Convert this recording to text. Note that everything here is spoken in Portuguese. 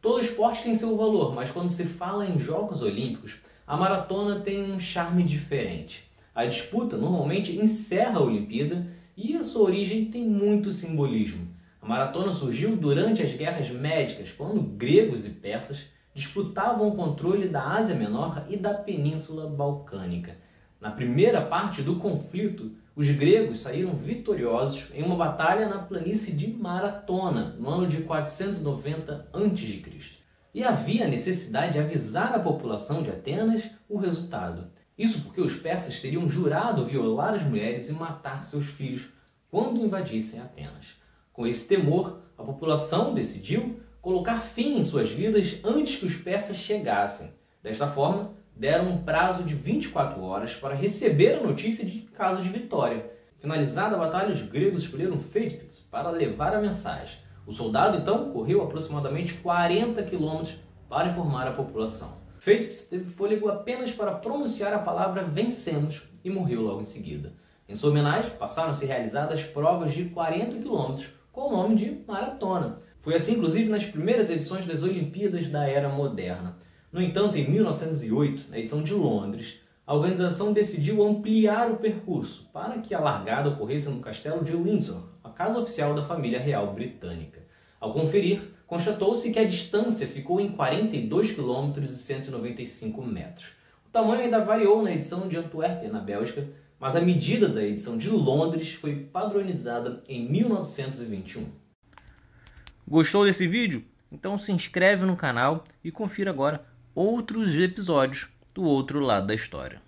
Todo esporte tem seu valor, mas quando se fala em Jogos Olímpicos, a maratona tem um charme diferente. A disputa normalmente encerra a Olimpíada e a sua origem tem muito simbolismo. A maratona surgiu durante as guerras médicas, quando gregos e persas disputavam o controle da Ásia Menor e da Península Balcânica. Na primeira parte do conflito, os gregos saíram vitoriosos em uma batalha na planície de Maratona, no ano de 490 a.C. E havia necessidade de avisar a população de Atenas o resultado. Isso porque os persas teriam jurado violar as mulheres e matar seus filhos quando invadissem Atenas. Com esse temor, a população decidiu colocar fim em suas vidas antes que os persas chegassem. Desta forma, deram um prazo de 24 horas para receber a notícia de caso de vitória. Finalizada a batalha, os gregos escolheram Feitpix para levar a mensagem. O soldado então correu aproximadamente 40 quilômetros para informar a população. Feitpix teve fôlego apenas para pronunciar a palavra vencemos e morreu logo em seguida. Em sua homenagem, passaram a ser realizadas provas de 40 quilômetros com o nome de maratona. Foi assim, inclusive, nas primeiras edições das Olimpíadas da Era Moderna. No entanto, em 1908, na edição de Londres, a organização decidiu ampliar o percurso para que a largada ocorresse no castelo de Windsor, a casa oficial da família real britânica. Ao conferir, constatou-se que a distância ficou em 42 km e 195 metros. O tamanho ainda variou na edição de Antuérpia, na Bélgica, mas a medida da edição de Londres foi padronizada em 1921. Gostou desse vídeo? Então se inscreve no canal e confira agora outros episódios do outro lado da história.